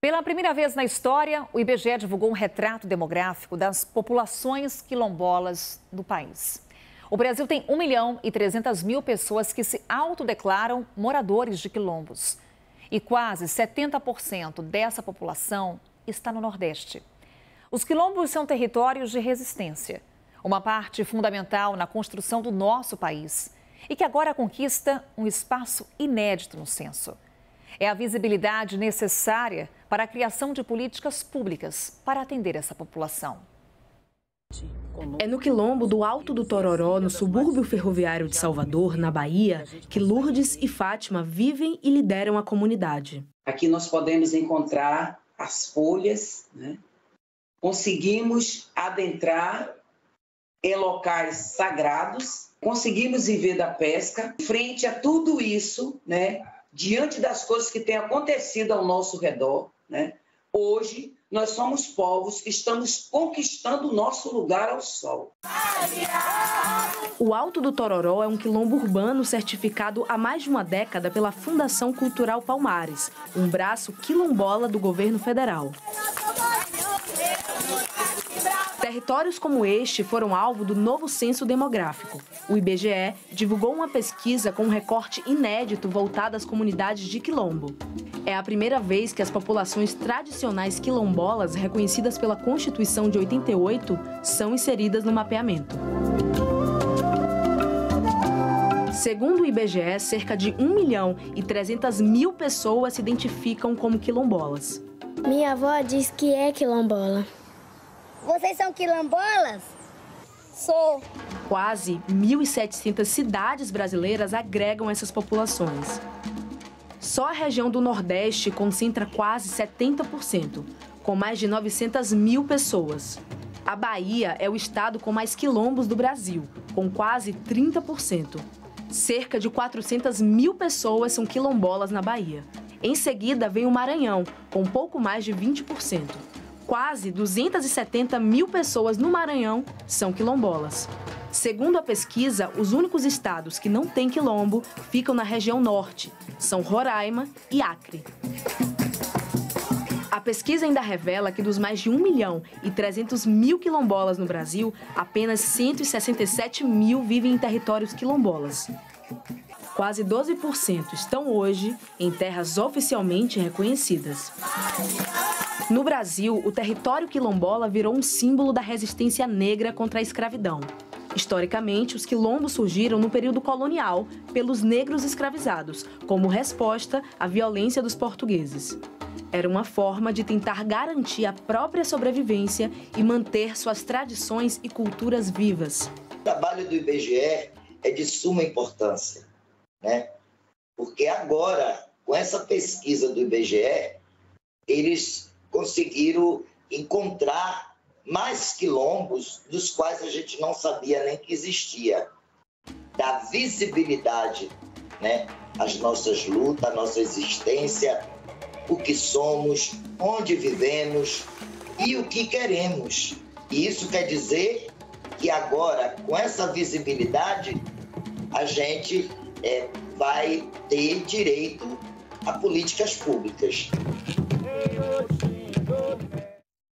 Pela primeira vez na história, o IBGE divulgou um retrato demográfico das populações quilombolas do país. O Brasil tem 1 milhão e 300 mil pessoas que se autodeclaram moradores de quilombos. E quase 70% dessa população está no Nordeste. Os quilombos são territórios de resistência, uma parte fundamental na construção do nosso país e que agora conquista um espaço inédito no censo. É a visibilidade necessária para a criação de políticas públicas para atender essa população. É no quilombo do Alto do Tororó, no subúrbio ferroviário de Salvador, na Bahia, que Lourdes e Fátima vivem e lideram a comunidade. Aqui nós podemos encontrar as folhas, né? conseguimos adentrar em locais sagrados, conseguimos viver da pesca. Frente a tudo isso, né? Diante das coisas que têm acontecido ao nosso redor, né? Hoje, nós somos povos que estamos conquistando o nosso lugar ao sol. O Alto do Tororó é um quilombo urbano certificado há mais de uma década pela Fundação Cultural Palmares, um braço quilombola do governo federal. Territórios como este foram alvo do novo censo demográfico. O IBGE divulgou uma pesquisa com um recorte inédito voltado às comunidades de quilombo. É a primeira vez que as populações tradicionais quilombolas, reconhecidas pela Constituição de 88, são inseridas no mapeamento. Segundo o IBGE, cerca de 1 milhão e 300 mil pessoas se identificam como quilombolas. Minha avó diz que é quilombola. Vocês são quilombolas? Sou. Quase 1.700 cidades brasileiras agregam essas populações. Só a região do Nordeste concentra quase 70%, com mais de 900 mil pessoas. A Bahia é o estado com mais quilombos do Brasil, com quase 30%. Cerca de 400 mil pessoas são quilombolas na Bahia. Em seguida vem o Maranhão, com pouco mais de 20% quase 270 mil pessoas no Maranhão são quilombolas. Segundo a pesquisa, os únicos estados que não têm quilombo ficam na região norte, são Roraima e Acre. A pesquisa ainda revela que dos mais de 1 milhão e 300 mil quilombolas no Brasil, apenas 167 mil vivem em territórios quilombolas. Quase 12% estão hoje em terras oficialmente reconhecidas. No Brasil, o território quilombola virou um símbolo da resistência negra contra a escravidão. Historicamente, os quilombos surgiram no período colonial pelos negros escravizados, como resposta à violência dos portugueses. Era uma forma de tentar garantir a própria sobrevivência e manter suas tradições e culturas vivas. O trabalho do IBGE é de suma importância, né? Porque agora, com essa pesquisa do IBGE, eles conseguiram encontrar mais quilombos dos quais a gente não sabia nem que existia. Da visibilidade, né? As nossas lutas, a nossa existência, o que somos, onde vivemos e o que queremos. E isso quer dizer que agora, com essa visibilidade, a gente é, vai ter direito a políticas públicas.